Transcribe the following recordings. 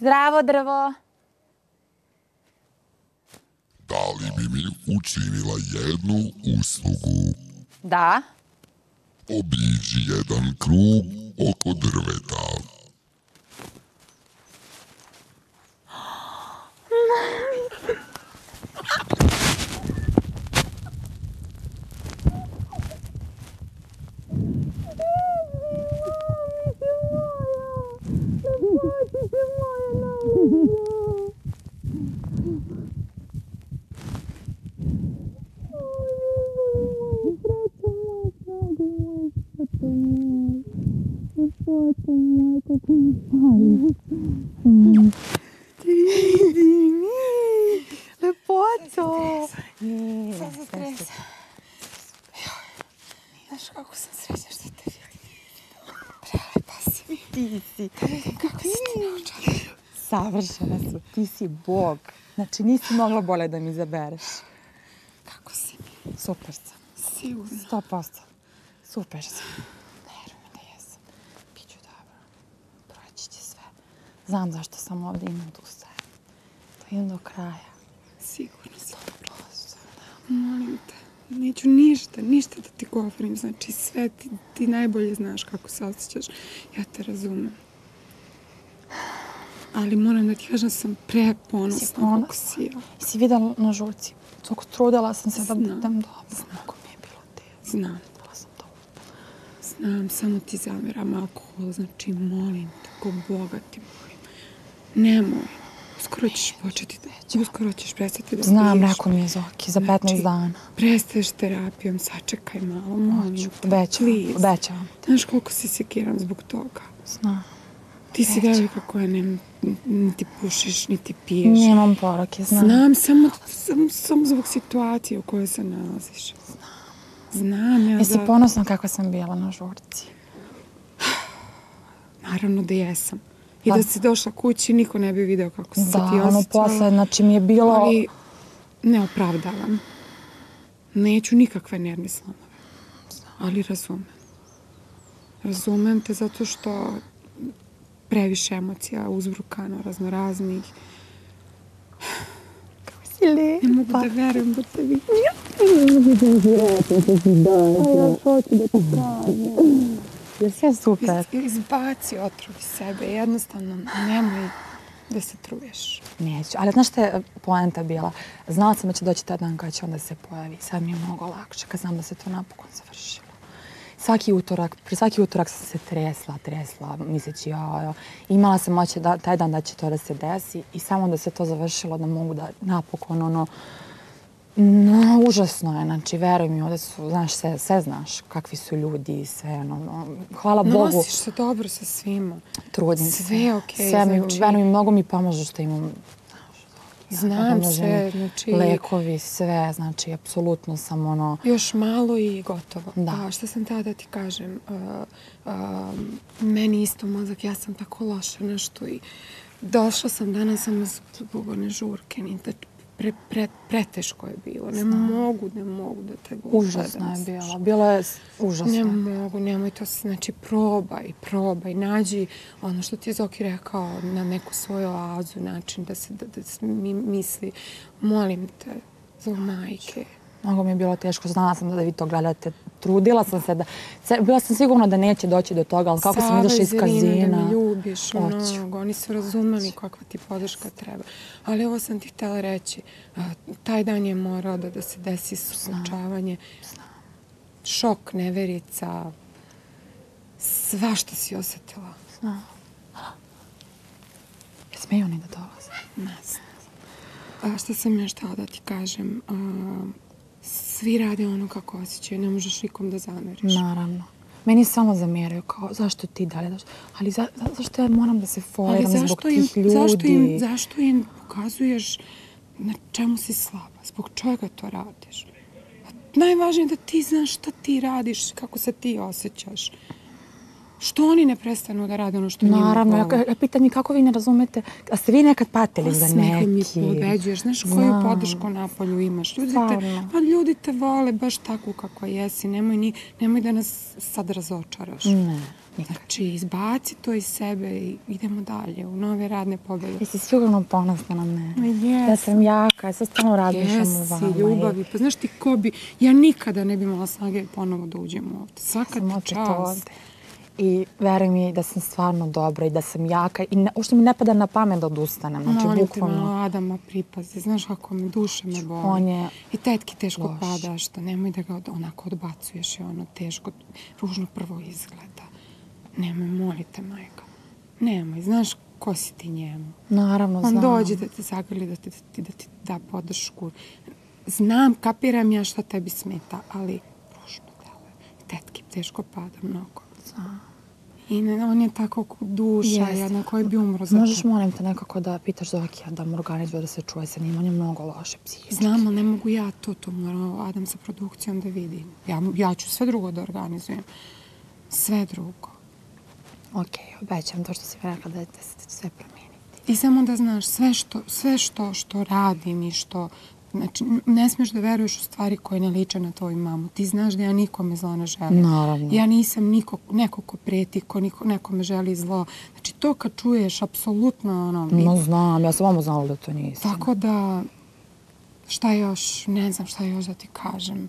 Zdravo, drvo. Da li bi mi učinila jednu uslugu? Da. Obiđi jedan krug oko drveta. Lepoto. Sad se tresa. Znaš kako sam srećna što te vidim. Prelepa si mi. Ti si. Kako si ti naučala? Savršena su. Ti si bog. Znači, nisi mogla bolje da mi izabereš. Kako si mi? Super sam. Sigurno. Sto posto. Super sam. Veruj mi da jesam. Biću dobro. Proći će sve. Znam zašto sam ovdje i ne odustajem. Da idem do kraja. Sigurno si. Molim te. Neću ništa, ništa da ti govorim. Znači, sve ti, ti najbolje znaš kako se osjećaš. Ja te razumem. Ali moram da ti kažem da sam Si preponosna ponosna? kako si ja. Si vidjela na žurci? Toliko trudila sam se da Znam. budem dobro. Mnogo mi je bilo teško. Znam. Bila sam to. Znam, samo ti zameram alkohol, znači molim te, ko Boga ti molim. Nemoj. Uskoro ćeš početi da... Uskoro ćeš prestati da Znam, piješ. rekao mi je Zoki, za 15 Znači, dana. Prestaješ terapijom, sačekaj malo, molim te. obećavam, obećavam. Znaš koliko si sekiran zbog toga? Znam. Ti si devojka koja ne, niti pušiš, niti piješ. Nemam poroke, znam. Znam, samo, samo, samo zbog situacije u kojoj se nalaziš. Znam, ja Jesi ponosna kako sam bila na žurci? Naravno da jesam. I Pa- da si došla kući, niko ne bi video kako si se Da, ti ono osjećala. posle, znači mi je bilo... Ali ne opravdavam. Neću nikakve nervne slomove. Ali razumem. Razumem te zato što previše emocija uzbrukano, raznoraznih. si lijepa. Ne mogu da verujem da te vidim. Je sve super. Iz, izbaci otrov iz sebe. Jednostavno, nemoj da se truješ. Neću, ali znaš šta je poenta bila? Znala sam da će doći taj dan kada će onda se pojavi. Sad mi je mnogo lakše kad znam da se to napokon završilo. Svaki utorak, pri svaki utorak sam se tresla, tresla, misleći ja, ja. Imala sam moće da, taj dan da će to da se desi i samo da se to završilo, da mogu da napokon ono, No, užasno je, znači, veruj mi, ovdje su, znaš, sve, sve znaš, kakvi su ljudi i sve, ono, ono, hvala Bogu, Nosiš se dobro sa svima. trudim se. Sve je okej, Sve mi, znači- veruj mi, mnogo mi pomaže što imam Znam Pomože sve, mi znači... Lekovi, sve, znači, apsolutno sam ono... Još malo i gotovo. Da. A šta sam tada ti kažem? Uh, uh, meni isto mozak, ja sam tako loša nešto i došla sam danas samo zbog one žurke. ni da pre, pre, preteško je bilo. Ne mogu, ne mogu da te gledam. Užasno je bilo. Bilo je užasno. Ne mogu, nemoj to, se- znači probaj, probaj, nađi ono što ti je Zoki rekao na neku svoju oazu, način da se, da, da se mi, misli, molim te, za majke. Mnogo mi je bilo teško, znala sam da vi to gledate. Trudila sam se da... se- Bila sam sigurna da neće doći do toga, ali kako sam izašla iz kazina... da me ljubiš Hoću. mnogo, oni su razumeli kakva ti podrška treba. Ali ovo sam ti htjela reći, a, taj dan je morao da, da se desi suočavanje. Šok, neverica, sva što si osjetila. Smeju oni da dolaze. Ne znam. A šta sam još htjela da ti kažem? A, svi rade ono kako osjećaju, ne možeš nikom da zameriš. Naravno. Meni samo zamjeraju kao, zašto ti dalje daš? Ali za, za, zašto ja moram da se foliram zbog zašto im, tih ljudi? zašto, im, zašto im pokazuješ na čemu si slaba? Zbog čega to radiš? Pa najvažnije je da ti znaš šta ti radiš, kako se ti osjećaš. Što oni ne prestanu da rade ono što njima Naravno, ja, vole? ja pitam i kako vi ne razumete, a ste vi nekad patili za Osmehom mi neki? pobeđuješ. Znaš koju Znam. podršku napolju imaš? Ljudi te, Stvarno. pa ljudi te vole baš tako kako jesi. Nemoj, ni, nemoj da nas sad razočaraš. Ne, nikad. Znači, izbaci to iz sebe i idemo dalje u nove radne pobjede. Jesi sigurno ponosna na mene. Ma jesam. Da sam jaka, ja sad stalno razmišljam o vama. Jesi, ljubavi. Pa znaš ti ko bi... Ja nikada ne bi imala snage ponovo da uđem ovdje. Svaka sam ti opet čast. ovde. I veruj mi da sam stvarno dobra i da sam jaka i ne, uopšte mi ne pada na pamet da odustanem. Znači, Molim bukvalno. malo Adama pripazi. Znaš kako me duše me boli. On je I tetki teško loš. pada, što nemoj da ga od- onako odbacuješ i ono teško, ružno prvo izgleda. Nemoj, molite, majka. Nemoj, znaš ko si ti njemu. Naravno, On znam. dođe da te zagrli, da ti, da ti, da ti da podršku. Znam, kapiram ja šta tebi smeta, ali ružno deluje. Tetki teško pada mnogo. Znam. I ne, on je tako ko- duša Jeste. jedna koji bi umro za Možeš, molim te, nekako da pitaš Zokija da mu organizuje da se čuje sa njim. On je mnogo loše psihički. Znam, ali ne mogu ja to, to mora Adam sa produkcijom da vidim. Ja, ja ću sve drugo da organizujem. Sve drugo. Ok, obećam to što si mi rekla da će se sve promijeniti. I samo da znaš, sve što, sve što, što radim i što... Znači, ne smiješ da veruješ u stvari koje ne liče na tvoju mamu. Ti znaš da ja nikome zlo ne želim. Naravno. Ja nisam niko, neko ko preti, ko niko, nekome želi zlo. Znači, to kad čuješ, apsolutno, ono... No, znam, ja sam vama znala da to nije istina. Tako da, šta još, ne znam šta još da ti kažem.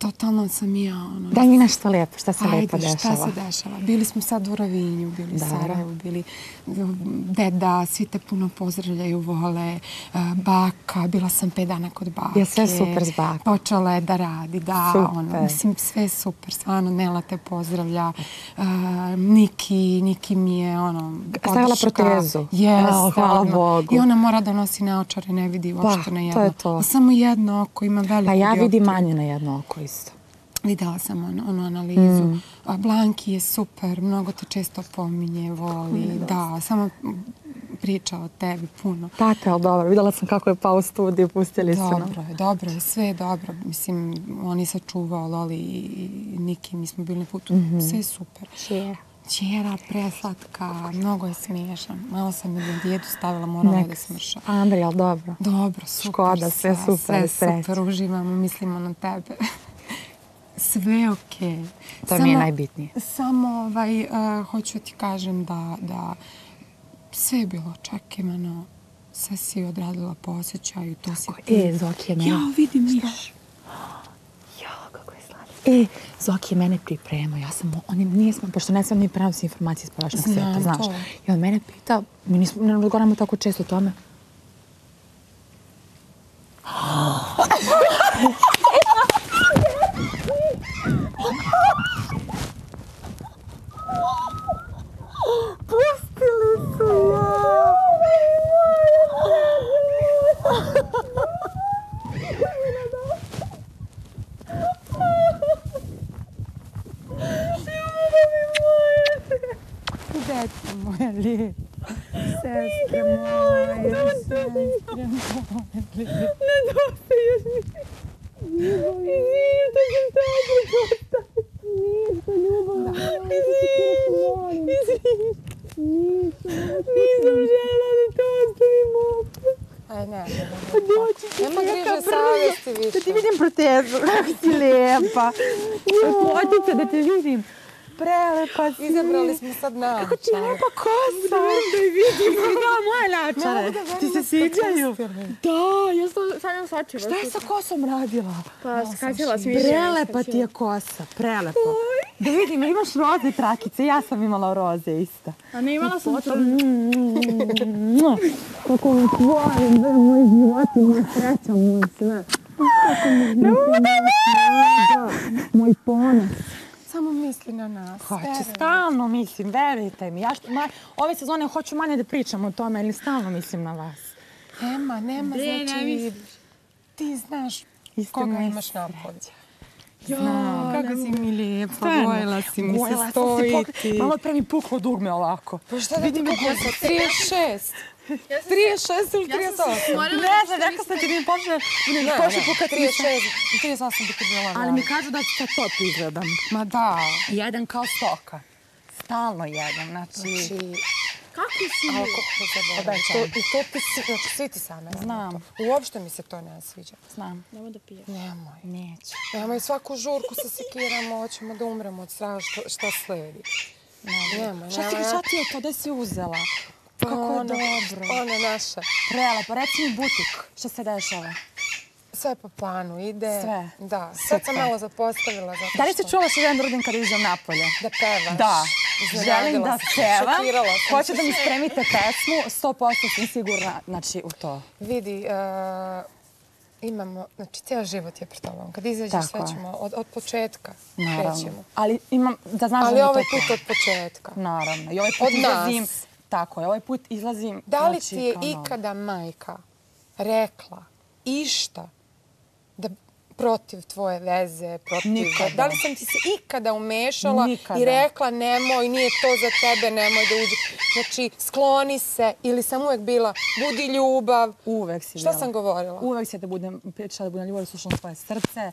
Totalno sam i ja, ono... Daj mi nešto lijepo, šta se lijepo Ajde, dešava. šta se dešava? Bili smo sad u Rovinju, bili u. Sarajevu, bili deda, svi te puno pozdravljaju, vole, uh, baka, bila sam pet dana kod bake. Je sve super s bakom? Počela je da radi, da, Super. ono, mislim, sve super, stvarno, Nela te pozdravlja, uh, Niki, Niki mi je, ono, Stavila podrška. protezu? Jes, Jao, hvala. Bogu. I ona mora da nosi naočare, ne vidi uopšte Pa, na to jedno. je to. A Samo jedno oko ima veliko Pa ja vidim manje na jedno oko isto. Videla sam on, onu analizu. Mm. A Blanki je super, mnogo te često pominje, voli, da, samo priča o tebi puno. Tako, ali dobro. Vidjela sam kako je pao u studiju, pustili su nam. Dobro je, dobro je, sve je dobro. Mislim, on je sačuvao Loli i Niki, mi smo bili na putu, Mhm. sve je super. Je. Čera, preslatka, mnogo je smiješan. Malo sam je na dijetu stavila, morala je da se mrša. Andri, ali dobro. Dobro, super. Škoda, sve super, Sve super, uživamo, mislimo na tebe. Sve okej. To mi je najbitnije. Samo ovaj, uh, hoću ti kažem da, da sve je bilo očekivano, sve si odradila po osjećaju, to si ti. E, Zoki je mene... Ja, vidim Miš. Ja, kako je slatko. E, Zoki je mene pripremao. Ja sam, on je, nije smo, pošto ne sam ni prenosi informacije iz polačnog Znam svijeta, znaš. to. I on mene pita, mi nismo, ne razgovaramo tako često o tome. Pustili su ja! Deca moja lijepa. Sestre moje, sestre moje. Ne dostaješ mi. Izvini, to sam te odlučila. Ništa, ljubav. Izvini, izvini. Nisam žela da te ostavim opet. Aj, ne, ne, ne. Doći ću Nema neka griže brzo. savjesti više. Da ti vidim protezu. Kako si lijepa. Potice da te vidim. Prelepa si. Izabrali smo sad naočare. Kako ti lijepa kosa. Da je vidim. Vidjela moje načare. Ti se sviđaju? Da, ja sam sanjam sačiva. Šta je sa kosom radila? Pa skačela sam više. Prelepa ti je kosa, prelepa. Da vidim, imaš roze trakice, ja sam imala roze isto. A ne imala sam to. Kako mi volim, da je moj život i moja sreća, moj sve. Ne mogu da Moj ponos. Samo misli na nas. Hoće, stalno mislim, verujte mi. Ja što, ma, ove sezone hoću manje da pričam o tome, ali stalno mislim na vas. Nema, nema, znači, ti znaš koga imaš na Ja, kako si mi lijepa, Stvarno. bojila si mi Bojila se sam stojiti. Malo pre mi puklo dugme ovako. Pa šta da ti sa 36? 36 ili 38? Ne znam, rekao sam ti mi počne, ne, Ne, prošli ne, put kad 36, 38 bi ti bila. Ali mi kažu da sa top izgledam. Ma da. Jedan kao stoka. Stalno jedan, znači... Znači, Kako si? alkohol zaboravim. Obećam. To, I to ti si, znači svi ti same. Znam. Uopšte mi se to ne sviđa. Znam. Nemoj da piješ. Nemoj. Neću. Nemoj svaku žurku se sekiramo, hoćemo da umremo od straha što, šta sledi. Nemoj, Šta ti, nemoj. šta ti je to? Gde si uzela? Pa Kako je ono, dobro. Ono naše. Prelepo, reci mi butik. Šta se dešava? Sve po planu ide. Sve? Da, sad sam malo zapostavila zato Da li si što- čula što jedan drudim kada iđem napolje? Da pevaš. Da. Želim da pevam. Hoću da mi spremite pesmu. 100% sam sigurna znači, u to. Vidi, uh, imamo, znači, cijel život je pred tobom. Kad izađeš, Tako sve ćemo, od, od početka Naravno. krećemo. Ali imam, da znaš Ali da ovaj put od početka. Naravno. I ovaj put Od nas. izlazim. Tako je, ovaj put izlazim. Da li znači, ti je ikada majka rekla išta protiv tvoje veze, protiv... Nikada. Da li sam ti se ikada umešala Nikada. i rekla nemoj, nije to za tebe, nemoj da uđe. Znači, skloni se ili sam uvek bila, budi ljubav. Uvek si Šta sam govorila? Uvek si da budem, pričala da budem ljubav, da slušam svoje srce,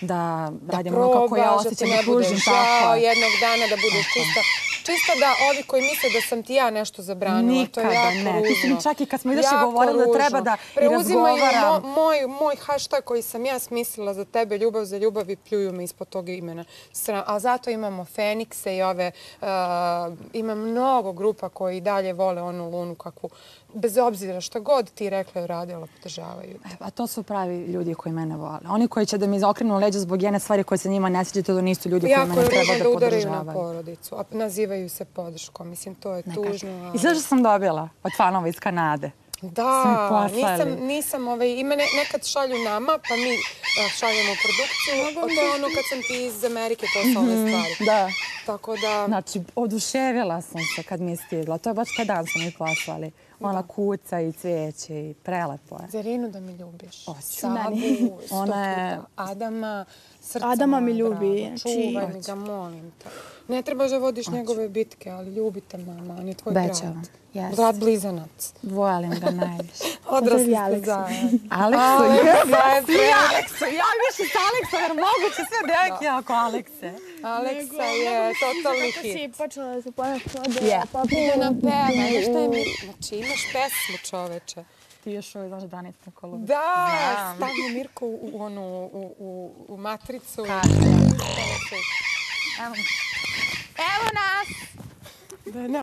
da, da radim ono kako ja da osjećam, da ne bude pružim žao jednog dana da budeš čista. Čisto da ovi koji misle da sam ti ja nešto zabranila, to je Nikada jako ne. ružno. Ti si mi čak i kad smo izašli Jako govorili da treba da i razgovaram. mo, moj, moj hashtag koji sam ja smislila za tebe, ljubav za ljubav i pljuju me ispod tog imena. A zato imamo Fenikse i ove, uh, ima mnogo grupa koji dalje vole onu lunu kakvu, bez obzira šta god ti rekla i uradila, podržavaju. E, A to su pravi ljudi koji mene vole. Oni koji će da mi zaokrenu leđa zbog jedne stvari koje se njima ne sviđa, to nisu ljudi koji Jako mene je treba da da udaraju na podržavaju. porodicu, a nazivaju se podrškom. Mislim, to je tužno. ali- I sve što sam dobila od fanova iz Kanade. Su Da, nisam, nisam ovaj, ima ne, nekad šalju nama, pa mi šaljemo produkciju. O, to je ono kad sam ti iz Amerike poslala ove stvari. Da. Tako da, Znači, oduševila sam se kad mi je stigla. To je baš kad dan su mi poslali. Ona kuca i cvijeće i prelepo je. Zerinu da mi ljubiš. Hoću. Sabu, Meni. Ona je-. Adama, srce Adama mi ljubi, drago. znači- Čuvaj mi ga, molim te. Ne trebaš da vodiš njegove bitke, ali ljubite mama, on je tvoj Obećavam. brat. Yes. Brat blizanac. Volim ga najviše. Odrasli ste Aleksu. zajedno. Aleksu, Aleksa je pre- Aleksu, ja više s Aleksa, jer moguće sve devojke ako Alekse. Aleksa je totalni Kako hit. si počela da se pojaš od Je. Ide na peva, znaš šta je mi? Znači, imaš pesmu čoveče. Ti još uvijek znaš Danica na kolu. Da, Znam. stavimo Mirko u, u, onu, u, u, u matricu. Evo. Evo nas! Da, ne,